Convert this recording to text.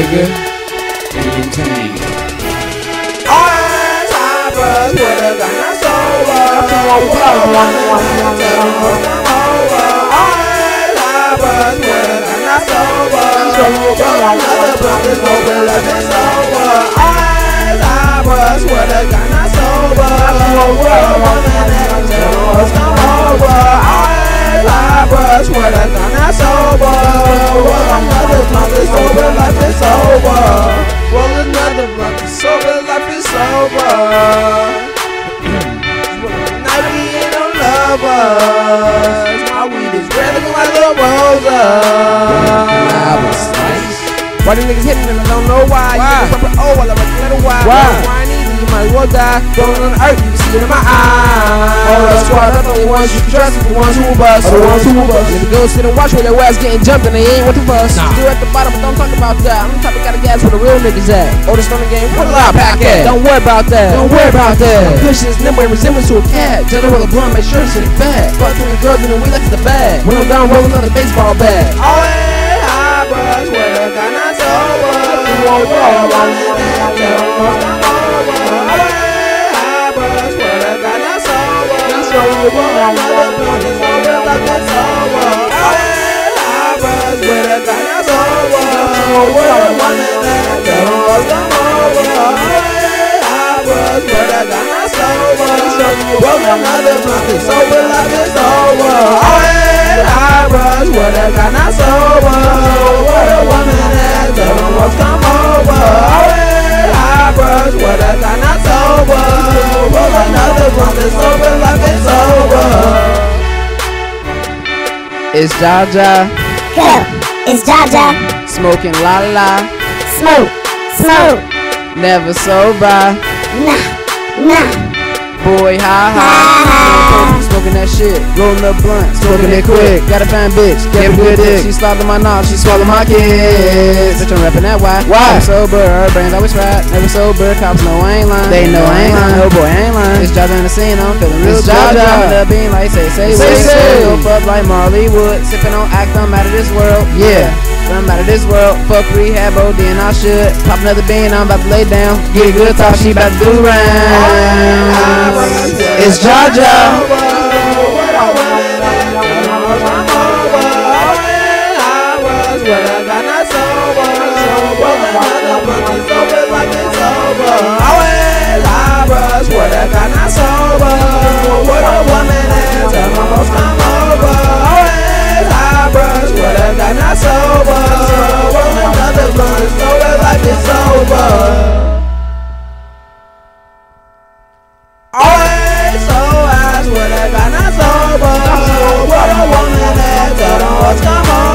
nigga. Maintain. Always high brush with a gun, not sober. Always high brush with a gun, not sober. Another is open, left is sober. Over. We ain't no lovers. My weed is red looking like a rosa. Why these niggas hitting and I don't know why. Why? You niggas oh, I work a little while. Why? Whiny, you might as well die. Going on earth, you it in my eyes. All the squad, that's the only ones you trust. The ones who bust. The ones who bust. Nigga go sit and watch while their ass getting jumped and they ain't with the bus. Nah. Still at the bottom, but don't talk about that. I'm the type of guy that gas where the real niggas at. Oldest on the game, put a lot back at. Don't worry about that. Don't worry about that. Push this nimble and resemblance to a cat. With a blunt, make sure the bag. Fuck three girls and then we left the bag. When I'm down, rolling on the baseball bat. Always high brush with a gun, not sober. You won't roll, I'm Roll another blunt, it's over, like it's It's Jaja, Go. It's Jaja. smoking la la, Smoke. Smoke. never sober. Nah. Nah. Boy, ha ha. That shit, rolling up blunt, smoking it quick. Got a fine bitch, get a good dick. She swallowed my knob, she swallowed my kids. Bitch, I'm rapping that why? Why? Never sober, her brains always fried. Never sober, cops know I ain't lying. They know I ain't lying. No boy, I ain't lying. It's Jaja in the scene, I'm feeling real It's Jaja. Jaja. Dropping the bean like say, say, Say, say, say. Dope up like Marley Wood, sipping on act, I'm out of this world. Yeah. I'm out of this world, fuck rehab, oh then I should Pop another bean, I'm about to lay down Get a good talk, she about to do rounds It's Jaja Always eyebrows, what I got not sober. What a woman is, I'm almost come over. Always eyebrows, what I got not sober. Roll another blunt, know that life is over. Always so eyes, what I got not sober. What a woman is, I'm almost come over.